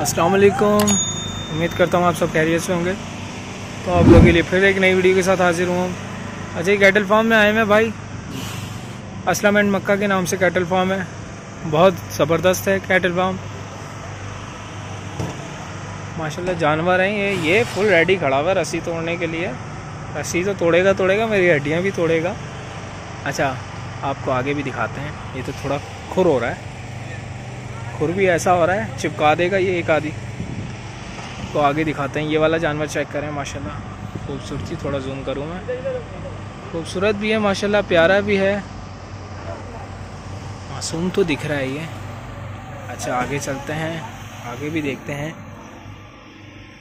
अस्सलाम वालेकुम। उम्मीद करता हूँ आप सब खैरियत से होंगे। तो आप लोगों के लिए फिर एक नई वीडियो के साथ हाजिर हुआ अच्छा ये कैटल फार्म में आए हैं भाई। असलम एंड मक्का के नाम से कैटल फार्म है। बहुत ज़बरदस्त है कैटल फार्म माशाल्लाह, जानवर हैं ये। ये फुल रेडी खड़ा हुआ रस्सी तोड़ने के लिए। रस्सी तो तोड़ेगा तोड़ेगा, मेरी हड्डियाँ भी तोड़ेगा। अच्छा आपको आगे भी दिखाते हैं। ये तो थोड़ा खुर हो रहा है। खुर भी ऐसा हो रहा है, चिपका देगा ये एक आधी। तो आगे दिखाते हैं, ये वाला जानवर चेक करें, माशाल्लाह। खूबसूरती, थोड़ा जूम करूँ मैं। खूबसूरत भी है, माशाल्लाह, प्यारा भी है। मासूम तो दिख रहा है ये। अच्छा आगे चलते हैं, आगे भी देखते हैं।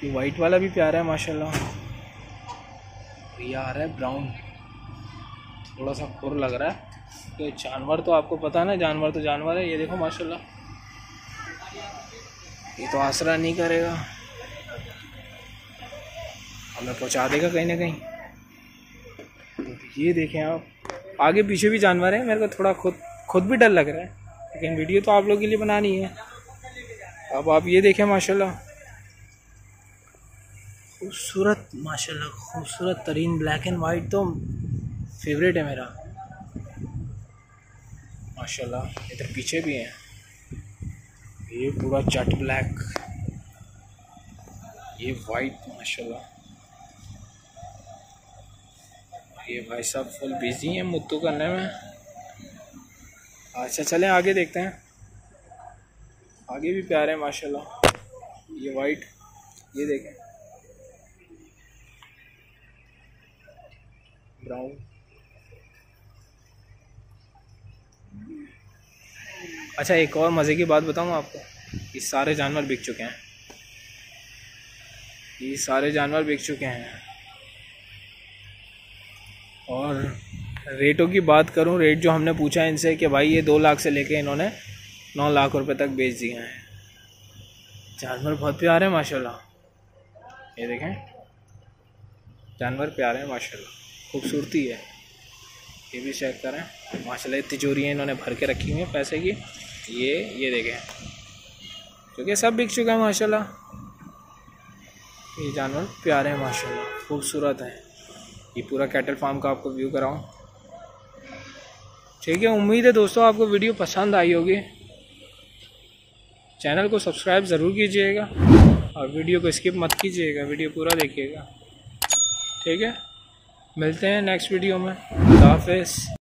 ये वाइट वाला भी प्यारा है, माशाल्लाह। ये आ रहा है ब्राउन थोड़ा सा खुर लग रहा है। तो जानवर तो आपको पता ना, जानवर तो जानवर है, ये देखो, माशाल्लाह। ये तो आसरा नहीं करेगा। हमें पहुँचा देगा कहीं ना कहीं। तो ये देखें आप। आगे पीछे भी जानवर है, मेरे को थोड़ा खुद खुद भी डर लग रहा है। लेकिन वीडियो तो आप लोगों के लिए बनानी है। अब आप ये देखें, माशाल्लाह। खूबसूरत माशाल्लाह, खूबसूरत, तरीन ब्लैक एंड वाइट तो फेवरेट है मेरा। माशाल्लाह, इधर पीछे भी हैं। ये पूरा चट ब्लैक। ये वाइट माशाल्लाह। ये भाई साहब फुल बिज़ी हैं मुद्दू करने में। अच्छा चलें, आगे देखते हैं। आगे भी प्यारे हैं, माशाल्लाह। ये वाइट ये देखें। ब्राउन अच्छा एक और मज़े की बात बताऊँ आपको? ये सारे जानवर बिक चुके हैं। ये सारे जानवर बिक चुके हैं। और रेटों की बात करूँ, रेट जो हमने पूछा इनसे कि भाई ये दो लाख से लेके इन्होंने नौ लाख रुपए तक बेच दिए हैं। जानवर बहुत प्यारे हैं, माशाल्लाह। ये देखें। जानवर प्यारे हैं, माशाल्लाह। खूबसूरती है। ये भी चेक करें। माशाल्लाह तिजोरियाँ इन्होंने भर के रखी हुई हैं पैसे की। ये ये देखें। क्योंकि सब बिक चुका है, माशाल्लाह। ये जानवर प्यारे हैं, माशाल्लाह। खूबसूरत हैं। ये पूरा कैटल फार्म का आपको व्यू कराऊँ। ठीक है, उम्मीद है दोस्तों आपको वीडियो पसंद आई होगी। चैनल को सब्सक्राइब ज़रूर कीजिएगा और वीडियो को स्किप मत कीजिएगा, वीडियो पूरा देखिएगा। ठीक है, मिलते हैं नेक्स्ट वीडियो में। हाफिज़।